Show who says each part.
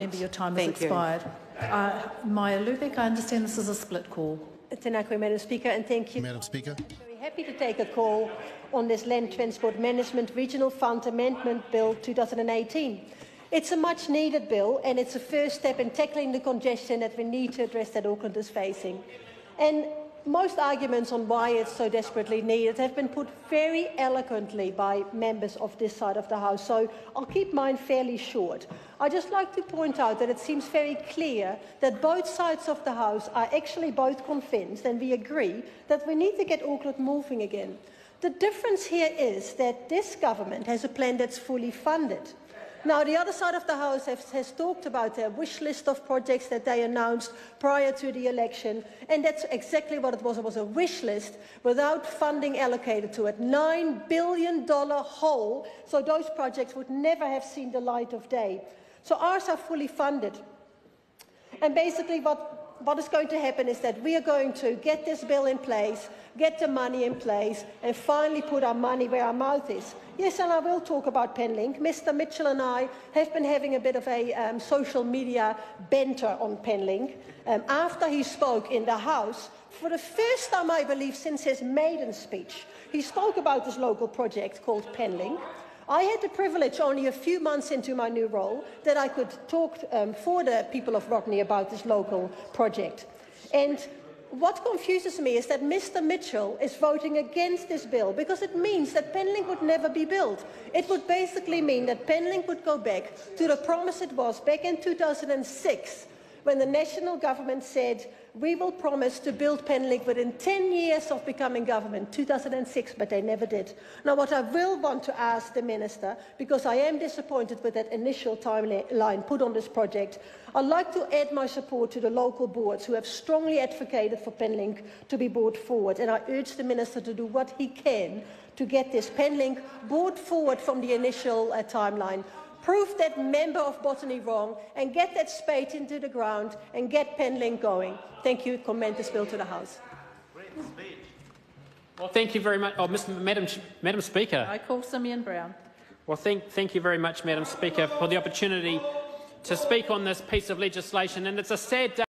Speaker 1: Member, your time
Speaker 2: Thank
Speaker 1: has
Speaker 2: you.
Speaker 1: expired. Uh, Marja Lubeck, I understand this is a split call.
Speaker 3: Thank you, Madam Speaker, and thank you.
Speaker 4: Madam Speaker.
Speaker 3: I'm Very happy to take a call on this Land Transport Management Regional Fund Amendment Bill 2018. It's a much needed bill and it's a first step in tackling the congestion that we need to address that Auckland is facing. And most arguments on why it's so desperately needed have been put very eloquently by members of this side of the House, so I'll keep mine fairly short. I'd just like to point out that it seems very clear that both sides of the House are actually both convinced, and we agree, that we need to get Auckland moving again. The difference here is that this government has a plan that's fully funded. Now, the other side of the House has, has, talked about their wish list of projects that they announced prior to the election, and that's exactly what it was. It was a wish list without funding allocated to it. $9 billion hole, so those projects would never have seen the light of day. So ours are fully funded. And basically what, what is going to happen is that we are going to get this bill in place, get the money in place, and finally put our money where our mouth is. Yes, and I will talk about Penlink. Mr Mitchell and I have been having a bit of a um, social media banter on Penlink. Um, after he spoke in the House, for the first time, I believe, since his maiden speech, he spoke about this local project called Penlink. I had the privilege only a few months into my new role that I could talk um, for the people of Rodney about this local project. And what confuses me is that Mr Mitchell is voting against this bill because it means that Penlink would never be built. It would basically mean that Penlink would go back to the promise it was back in 2006 when the national government said we will promise to build Penlink within 10 years of becoming government, 2006, but they never did. Now, what I will want to ask the Minister, because I am disappointed with that initial timeline put on this project, I'd like to add my support to the local boards who have strongly advocated for Penlink to be brought forward, and I urge the Minister to do what he can to get this Penlink brought forward from the initial uh, timeline prove that member of Botany wrong and get that spade into the ground and get Penlink going. Thank you. Commend this bill to the House.
Speaker 5: Well, thank you very much. Oh, Mr. Madam, Madam Speaker.
Speaker 1: I call Simeon Brown.
Speaker 5: Well, thank, thank you very much, Madam Speaker, for the opportunity to speak on this piece of legislation. And it's a sad day.